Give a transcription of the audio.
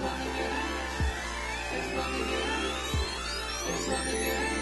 It's not the end. It's not the end. It's not the end.